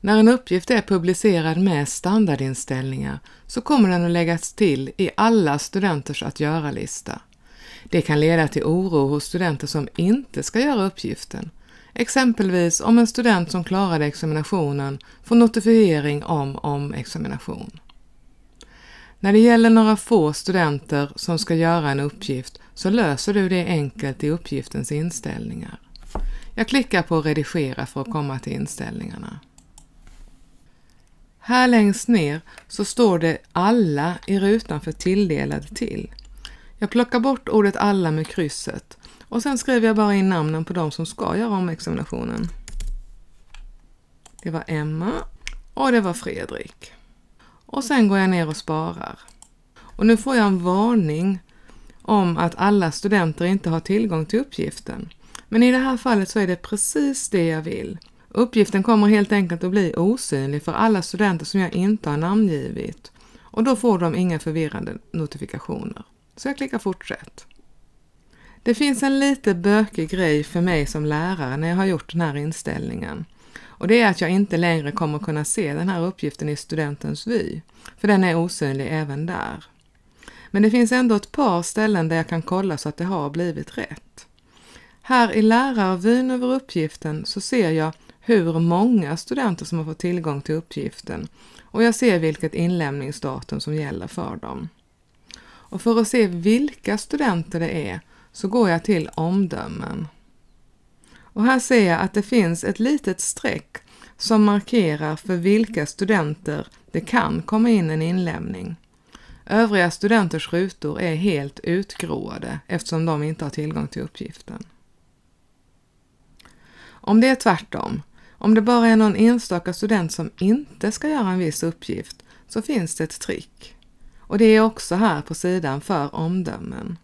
När en uppgift är publicerad med standardinställningar så kommer den att läggas till i alla studenters att göra-lista. Det kan leda till oro hos studenter som inte ska göra uppgiften. Exempelvis om en student som klarade examinationen får notifiering om omexamination. När det gäller några få studenter som ska göra en uppgift så löser du det enkelt i uppgiftens inställningar. Jag klickar på redigera för att komma till inställningarna. Här längst ner så står det alla i rutan för tilldelad till. Jag plockar bort ordet alla med krysset och sen skriver jag bara in namnen på de som ska göra om examinationen. Det var Emma och det var Fredrik. Och sen går jag ner och sparar. Och nu får jag en varning om att alla studenter inte har tillgång till uppgiften. Men i det här fallet så är det precis det jag vill. Uppgiften kommer helt enkelt att bli osynlig för alla studenter som jag inte har namngivit och då får de inga förvirrande notifikationer. Så jag klickar fortsätt. Det finns en lite bökig grej för mig som lärare när jag har gjort den här inställningen. Och det är att jag inte längre kommer kunna se den här uppgiften i studentens vy, för den är osynlig även där. Men det finns ändå ett par ställen där jag kan kolla så att det har blivit rätt. Här i lärarvyn över uppgiften så ser jag hur många studenter som har fått tillgång till uppgiften och jag ser vilket inlämningsdatum som gäller för dem. Och för att se vilka studenter det är så går jag till omdömen. Och här ser jag att det finns ett litet streck som markerar för vilka studenter det kan komma in en inlämning. Övriga studenters rutor är helt utgråade eftersom de inte har tillgång till uppgiften. Om det är tvärtom, om det bara är någon enstaka student som inte ska göra en viss uppgift, så finns det ett trick. Och det är också här på sidan för omdömen.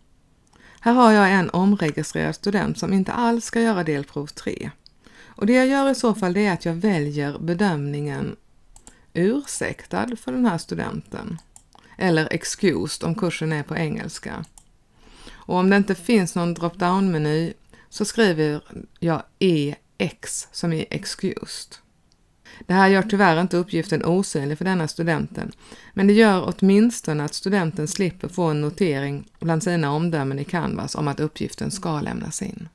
Här har jag en omregistrerad student som inte alls ska göra delprov 3. Och det jag gör i så fall det är att jag väljer bedömningen ursäktad för den här studenten. Eller excused om kursen är på engelska. Och om det inte finns någon drop-down-meny så skriver jag e X som i excused. Det här gör tyvärr inte uppgiften osynlig för denna studenten, men det gör åtminstone att studenten slipper få en notering bland sina omdömen i Canvas om att uppgiften ska lämnas in.